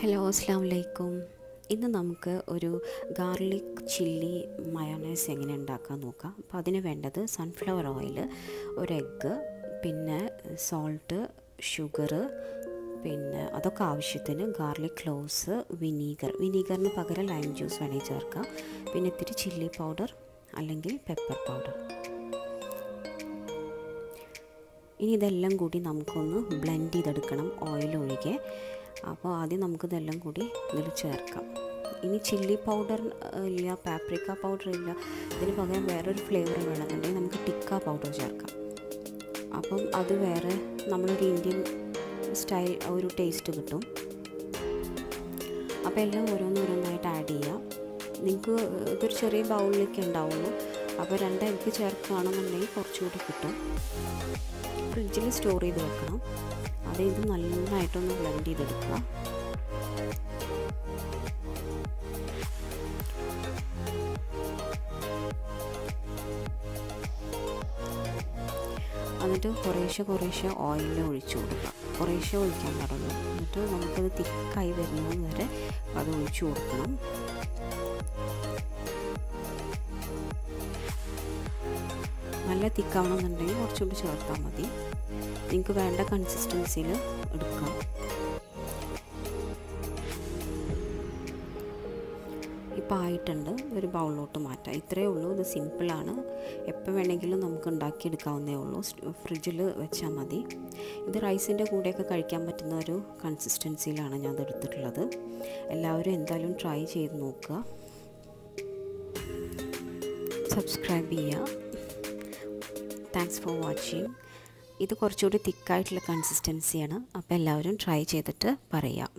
Hello അസ്സാം വലൈക്കും ഇന്ന് നമുക്ക് ഒരു ഗാർലിക് ചില്ലി മയോണൈസ് എങ്ങനെ ഉണ്ടാക്കാൻ നോക്കാം. അപ്പോൾ അതിന് വേണ്ടത് സൺഫ്ലവർ ഓയിൽ ഒരു എഗ്ഗ് പിന്നെ സോൾട്ട് ഷുഗർ പിന്നെ അതൊക്കെ ആവശ്യത്തിന് ഗാർലിക് ക്ലോസ് വിനീഗർ വിനീഗറിന് പകരം ലൈം ജ്യൂസ് വേണമെങ്കിൽ ചേർക്കാം. പിന്നെ ഇത്തിരി ചില്ലി പൗഡർ അല്ലെങ്കിൽ പെപ്പർ പൗഡർ ഇനി ഇതെല്ലാം കൂടി നമുക്കൊന്ന് ബ്ലെൻഡ് ചെയ്തെടുക്കണം ഓയിൽ ഒഴികെ. അപ്പോൾ ആദ്യം നമുക്ക് ഇതെല്ലാം കൂടി ഇതിൽ ചേർക്കാം. ഇനി ചില്ലി പൗഡർ ഇല്ല പാപ്രിക്ക പൗഡർ ഇല്ല ഇതിന് പകരം വേറൊരു ഫ്ലേവർ വേണമെന്നുണ്ടെങ്കിൽ നമുക്ക് ടിക്ക പൗഡർ ചേർക്കാം. അപ്പം അത് വേറെ നമ്മളൊരു ഇന്ത്യൻ സ്റ്റൈൽ ഒരു ടേസ്റ്റ് കിട്ടും. അപ്പോൾ എല്ലാം ഓരോന്നോരോന്നായിട്ട് ആഡ് ചെയ്യാം. നിങ്ങൾക്ക് ഇതൊരു ചെറിയ ബൗളിലേക്ക് ഉണ്ടാവുള്ളൂ. അപ്പോൾ രണ്ട് എഗ്ഗ് ചേർക്കുകയാണെന്നുണ്ടെങ്കിൽ കുറച്ചുകൂടി കിട്ടും. ഫ്രിഡ്ജിൽ സ്റ്റോർ ചെയ്ത് വെക്കണം. അത് ഇത് നന്നായിട്ടൊന്ന് ബ്ലെൻഡ് ചെയ്തെടുക്കുക. എന്നിട്ട് കുറേശ്ശെ കുറേശ്ശെ ഓയിൽ ഒഴിച്ചു കൊടുക്കുക. കുറേശ്ശെ ഒഴിക്കാൻ പാടുള്ളൂ. എന്നിട്ട് നമുക്കത് തിക്കായി വരുന്നത് വരെ അത് ഒഴിച്ചു കൊടുക്കണം. നല്ല തിക്കാവണമെന്നുണ്ടെങ്കിൽ കുറച്ചുകൂടി ചേർത്താൽ മതി. നിങ്ങൾക്ക് വേണ്ട കൺസിസ്റ്റൻസിയിൽ എടുക്കാം. ഇപ്പം ആയിട്ടുണ്ട്. ഒരു ബൗളിലോട്ട് മാറ്റാം. ഇത്രയേ ഉള്ളൂ. ഇത് സിമ്പിളാണ് എപ്പോൾ വേണമെങ്കിലും നമുക്ക് ഉണ്ടാക്കിയെടുക്കാവുന്നേ ഉള്ളൂ. ഫ്രിഡ്ജിൽ വെച്ചാൽ മതി. ഇത് റൈസിന്റെ കൂടെയൊക്കെ കഴിക്കാൻ പറ്റുന്ന ഒരു കൺസിസ്റ്റൻസിയിലാണ് ഞാൻ അത് എടുത്തിട്ടുള്ളത്. എല്ലാവരും എന്തായാലും ട്രൈ ചെയ്ത് നോക്കുക. സബ്സ്ക്രൈബ് ചെയ്യുക. താങ്ക്സ് ഫോർ വാച്ചിങ് ഇത് കുറച്ചുകൂടി തിക്കായിട്ടുള്ള കൺസിസ്റ്റൻസിയാണ് അപ്പോൾ എല്ലാവരും ട്രൈ ചെയ്തിട്ട് പറയാം.